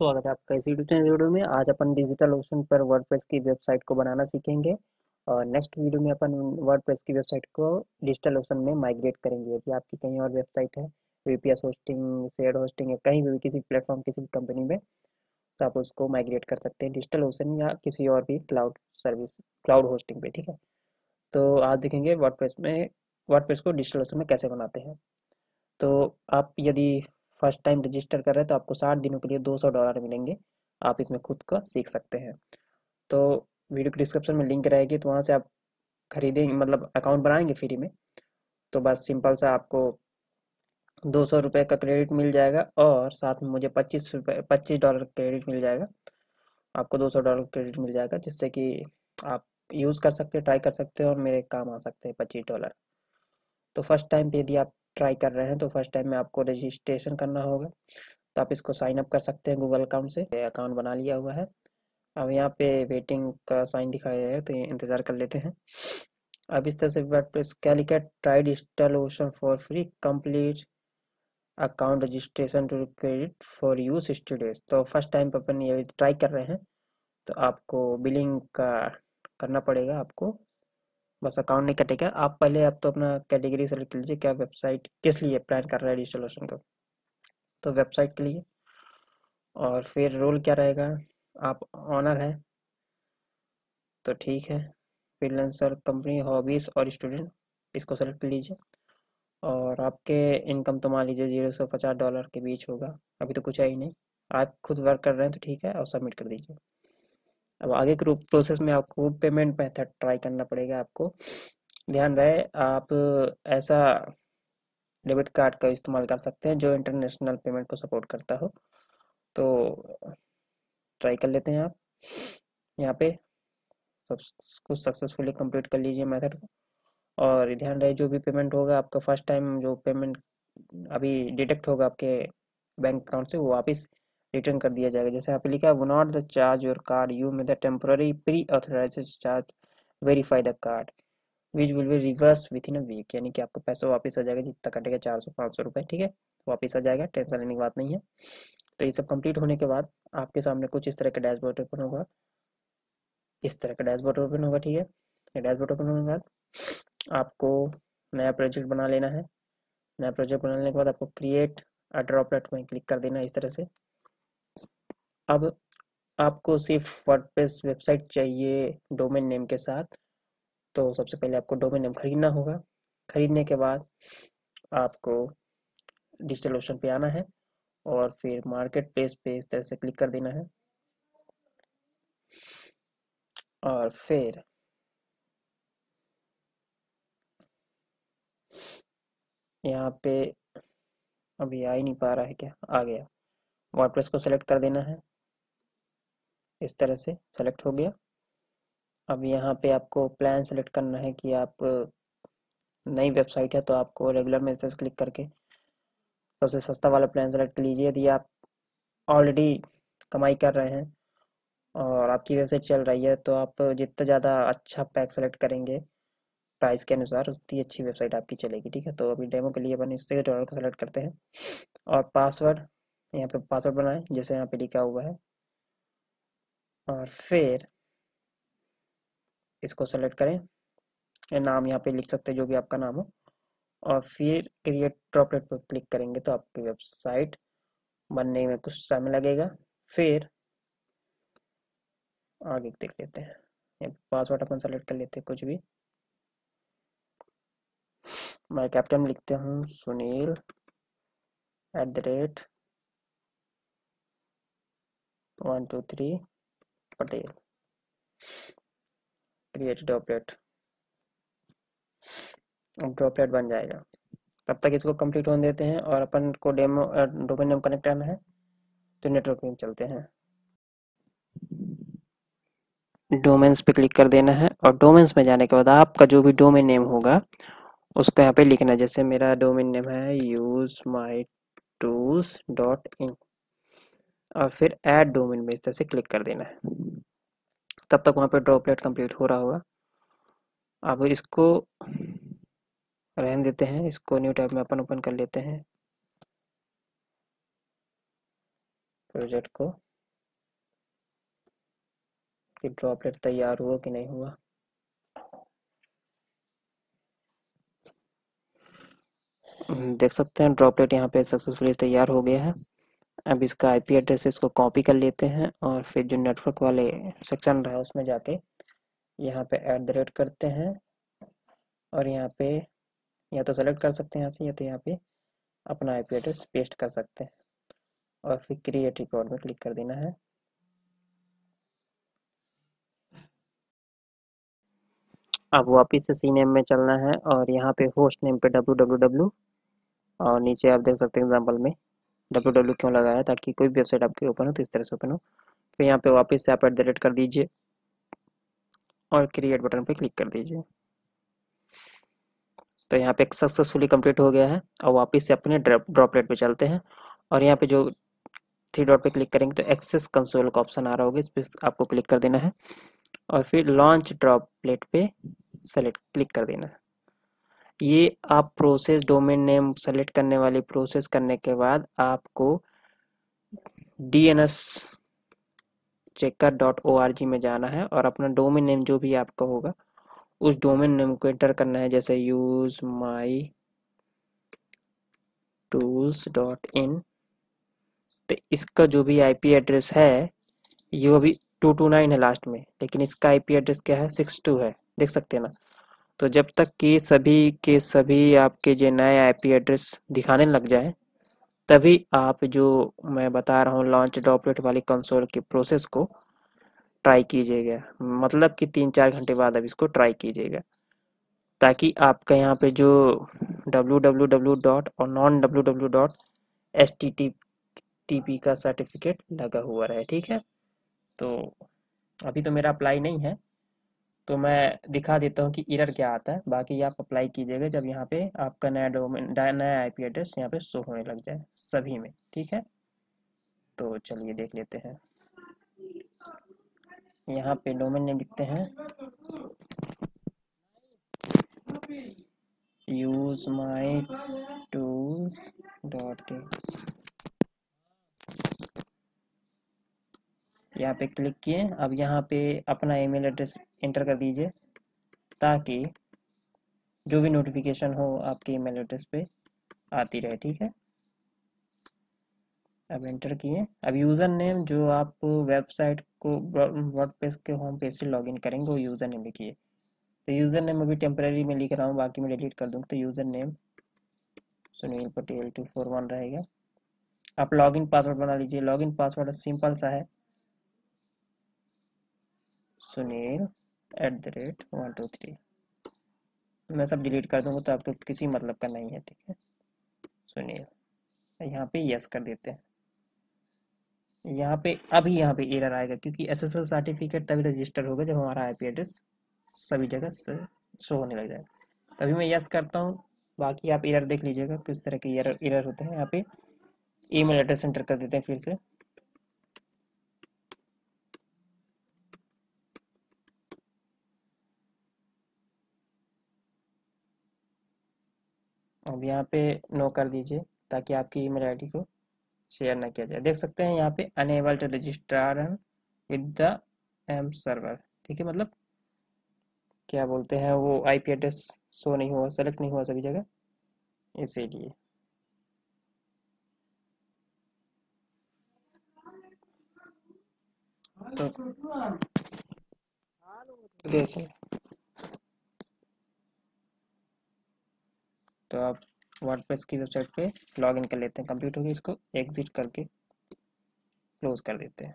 स्वागत है आपका इस वीडियो में। आज अपन डिजिटल ओशन पर वर्डप्रेस की वेबसाइट को बनाना सीखेंगे और नेक्स्ट वीडियो में अपन वर्डप्रेस की वेबसाइट को डिजिटल ओशन में माइग्रेट करेंगे। यदि आपकी कहीं और वेबसाइट है वीपीएस होस्टिंग शेयर होस्टिंग या कहीं भी किसी प्लेटफॉर्म किसी कंपनी में तो आप उसको माइग्रेट कर सकते हैं डिजिटल ओशन या किसी और भी क्लाउड सर्विस क्लाउड होस्टिंग पे, ठीक है? तो आज देखेंगे वर्ड में वर्ड को डिजिटल ओशन में कैसे बनाते हैं। तो आप यदि फ़र्स्ट टाइम रजिस्टर कर रहे हैं तो आपको साठ दिनों के लिए दो सौ डॉलर मिलेंगे। आप इसमें खुद का सीख सकते हैं। तो वीडियो के डिस्क्रिप्शन में लिंक रहेगी तो वहाँ से आप खरीदेंगे मतलब अकाउंट बनाएँगे फ्री में। तो बस सिंपल सा आपको दो सौ रुपये का क्रेडिट मिल जाएगा और साथ में मुझे पच्चीस रुपये पच्चीस डॉलर क्रेडिट मिल जाएगा। आपको दो सौ डॉलर क्रेडिट मिल जाएगा, जिससे कि आप यूज़ कर सकते हैं, ट्राई कर सकते हैं और मेरे काम आ सकते हैं पच्चीस डॉलर। तो फ़र्स्ट टाइम पे यदि आप ट्राई कर रहे हैं तो फ़र्स्ट टाइम में आपको रजिस्ट्रेशन करना होगा। तो आप इसको साइन अप कर सकते हैं गूगल अकाउंट से। अकाउंट बना लिया हुआ है। अब यहाँ पे वेटिंग का साइन दिखाया है तो इंतज़ार कर लेते हैं। अब इस तरह से वर्डप्रेस क्या लिखा है tried for free complete account registration to credit for use students तो फ़र्स्ट टाइम पर अपन ये ट्राई कर रहे हैं तो आपको बिलिंग का करना पड़ेगा आपको। बस अकाउंट नहीं कटेगा। आप पहले आप तो अपना कैटेगरी सेलेक्ट कर लीजिए, क्या वेबसाइट किस लिए प्लान कर रहा है डिजिटल को। तो वेबसाइट के लिए। और फिर रोल क्या रहेगा? आप ऑनर है। तो ठीक है। फ्रीलांसर कंपनी हॉबीज़ और स्टूडेंट इसको सेलेक्ट कर लीजिए। और आपके इनकम तो मान लीजिए ज़ीरो से पचास डॉलर के बीच होगा। अभी तो कुछ है ही नहीं। आप खुद वर्क कर रहे हैं तो ठीक है, और सबमिट कर दीजिए। अब आगे के प्रोसेस में आपको पेमेंट मेथड ट्राई करना पड़ेगा आपको। ध्यान रहे, आप ऐसा डेबिट कार्ड का इस्तेमाल कर सकते हैं जो इंटरनेशनल पेमेंट को सपोर्ट करता हो। तो ट्राई कर लेते हैं आप। यहाँ पे सब कुछ सक्सेसफुली कंप्लीट कर लीजिए मेथड को। और ध्यान रहे, जो भी पेमेंट होगा आपका फ़र्स्ट टाइम जो पेमेंट अभी डिटेक्ट होगा आपके बैंक अकाउंट से, वो वापस रिटर्न कर दिया जाएगा। जैसे यहाँ पे लिखा है वो not the charge your card you may the temporary pre authorise charge verify the card which will be reverse within a week यानी कि आपको पैसा वापस आ जाएगा, जितना कटेगा चार सौ, पाँच सौ रुपये ठीक है? वापस आ जाएगा, टेंशन लेने की बात नहीं है। तो ये सब कंप्लीट होने के बाद आपके सामने कुछ इस तरह का डैशबोर्ड ओपन होगा। इस तरह का डैशबोर्ड ओपन होगा, ठीक है? डैशबोर्ड ओपन होने के बाद आपको नया प्रोजेक्ट बना लेना है। नया प्रोजेक्ट बनाने के बाद आपको क्रिएट अ ड्रॉपलेट में क्लिक कर देना इस तरह से। अब आपको सिर्फ़ वर्डप्रेस वेबसाइट चाहिए डोमेन नेम के साथ तो सबसे पहले आपको डोमेन नेम खरीदना होगा। खरीदने के बाद आपको डिजिटल ओशन पे आना है और फिर मार्केट प्लेस पे इस तरह से क्लिक कर देना है। और फिर यहाँ पे अभी आ ही नहीं पा रहा है क्या? आ गया। वर्डप्रेस को सेलेक्ट कर देना है। इस तरह से सेलेक्ट हो गया। अब यहाँ पे आपको प्लान सेलेक्ट करना है कि आप नई वेबसाइट है तो आपको रेगुलर में इस क्लिक करके सबसे सस्ता वाला प्लान सेलेक्ट लीजिए यदि आप ऑलरेडी कमाई कर रहे हैं और आपकी वेबसाइट चल रही है तो आप जितना ज़्यादा अच्छा पैक सेलेक्ट करेंगे प्राइस के अनुसार, उतनी अच्छी वेबसाइट आपकी चलेगी, ठीक है? तो अभी डेमो के लिए अपन इससे डॉलर को सेलेक्ट करते हैं। और पासवर्ड यहाँ पे पासवर्ड बनाएँ, जैसे यहाँ पे लिखा हुआ है। और फिर इसको सेलेक्ट करें। नाम यहाँ पे लिख सकते हैं, जो भी आपका नाम हो। और फिर क्रिएट ड्रॉपलेट पर क्लिक करेंगे तो आपकी वेबसाइट बनने में कुछ समय लगेगा। फिर आगे देख लेते हैं। पासवर्ड अपन सेलेक्ट कर लेते हैं कुछ भी। मैं कैप्टन लिखते हूँ, Sunil at the rate one two three Patel create droplet droplet बन जाएगा। तब तक इसको कंप्लीट होने देते हैं और अपन को डेमो डोमेन नेम कनेक्ट करना है तो नेटवर्क में चलते हैं। डोमेन्स पे क्लिक कर देना है और डोमेन्स में जाने के बाद आपका जो भी डोमेन नेम होगा, उसको यहाँ पे लिखना है। जैसे मेरा डोमेन नेम है use my tools dot in और फिर ऐड डोमेन में इस तरह से क्लिक कर देना है। तब तक वहाँ पर ड्रॉपलेट कंप्लीट हो रहा होगा। अब इसको रहन देते हैं, इसको न्यू टैब में अपन ओपन कर लेते हैं। प्रोजेक्ट को। कि ड्रॉपलेट तैयार हुआ कि नहीं हुआ। देख सकते हैं ड्रॉपलेट यहाँ पे सक्सेसफुली तैयार हो गया है। अब इसका आईपी एड्रेस इसको कॉपी कर लेते हैं और फिर जो नेटवर्क वाले सेक्शन रहा उसमें जाके यहाँ पे ऐट द रेट करते हैं और यहाँ पे या तो सेलेक्ट कर सकते हैं यहाँ से या तो यहाँ पे अपना आईपी एड्रेस पेस्ट कर सकते हैं और फिर क्रिएट रिकॉर्ड में क्लिक कर देना है। अब वापिस से सी नेम में चलना है और यहाँ पे होस्ट नेम पे डब्ल्यू डब्ल्यू डब्ल्यू और नीचे आप देख सकते हैं एग्ज़ाम्पल में डब्ल्यू डब्ल्यू क्यों लगाया ताकि कोई भी वेबसाइट आपकी ओपन हो तो इस तरह से ओपन हो। फिर यहाँ पे वापस से आप एट द रेट कर दीजिए। और क्रिएट बटन पे क्लिक कर दीजिए। तो यहाँ पे सक्सेसफुली कंप्लीट हो गया है। और वापस से अपने ड्रॉपलेट पे चलते हैं। और यहाँ पे जो थ्री डॉट पे क्लिक करेंगे तो एक्सेस कंसोल का ऑप्शन आ रहा होगा, इस पर आपको क्लिक कर देना है। और फिर लॉन्च ड्रॉपलेट पे सेलेक्ट क्लिक कर देना है। ये आप प्रोसेस डोमेन नेम सेलेक्ट करने वाली प्रोसेस करने के बाद आपको D N S checker dot O R G में जाना है और अपना डोमेन नेम जो भी आपका होगा, उस डोमेन नेम को एंटर करना है। जैसे use my tools dot in तो इसका जो भी आईपी एड्रेस है, ये अभी टू टू नाइन है लास्ट में, लेकिन इसका आईपी एड्रेस क्या है? सिक्स टू है। देख सकते हैं ना? तो जब तक कि सभी के सभी आपके जो नए आईपी एड्रेस दिखाने लग जाए, तभी आप जो मैं बता रहा हूँ लॉन्च ड्रॉपलेट वाली कंसोल की प्रोसेस को ट्राई कीजिएगा। मतलब कि तीन चार घंटे बाद अब इसको ट्राई कीजिएगा। ताकि आपका यहाँ पे जो डब्ल्यू डब्ल्यू डब्ल्यू डॉट और non W W dot S T T T P का सर्टिफिकेट लगा हुआ रहे, ठीक है? तो अभी तो मेरा अप्लाई नहीं है। तो मैं दिखा देता हूँ कि इरर क्या आता है। बाकी आप अप्लाई कीजिएगा जब यहाँ पे आपका नया डोमेन नया आईपी एड्रेस यहाँ पे शो होने लग जाए सभी में, ठीक है? तो चलिए देख लेते हैं। यहाँ पे डोमेन नेम लिखते हैं। यूज़ माई टूल्स डॉट यहाँ पे क्लिक किए। अब यहाँ पे अपना ईमेल एड्रेस इंटर कर दीजिए, ताकि जो भी नोटिफिकेशन हो आपके ईमेल एड्रेस पे आती रहे, ठीक है? अब एंटर किए। अब यूज़र नेम जो आप वेबसाइट को वर्डप्रेस के होम पेज से लॉगिन करेंगे, वो यूज़र नेम लिखिए। तो यूज़र नेम अभी टेम्प्रेरी में लिख रहा हूँ, बाकी मैं डिलीट कर दूँगा तो user name Sunil Patel two four one रहेगा। आप लॉगिन पासवर्ड बना लीजिए। लॉगिन पासवर्ड सिंपल सा है। Sunil at the rate one two three मैं सब डिलीट कर दूँगा तो आपको किसी मतलब का नहीं है, ठीक है? सुनील, यहाँ पे यस कर देते हैं। यहाँ पे, अभी यहाँ पे एरर आएगा, क्योंकि एसएसएल सर्टिफिकेट तभी रजिस्टर होगा जब हमारा आईपी एड्रेस सभी जगह से शो होने लग जाए तभी मैं यस करता हूँ। बाकी आप एरर देख लीजिएगा, किस तरह के एरर एरर होते हैं। यहाँ पे ईमेल एड्रेस एंटर कर देते हैं फिर से। अब यहाँ पे नो कर दीजिए ताकि आपकी ईमेल आईडी को शेयर ना किया जाए। देख सकते हैं यहाँ पे unable to register with the M server ठीक है मतलब क्या बोलते हैं वो आईपी एड्रेस शो नहीं हुआ सेलेक्ट नहीं हुआ सभी जगह इसीलिए। तो तो आप वर्डप्रेस की वेबसाइट पे लॉगिन कर लेते हैं, कंप्लीट होगी इसको एग्जिट करके क्लोज कर देते हैं।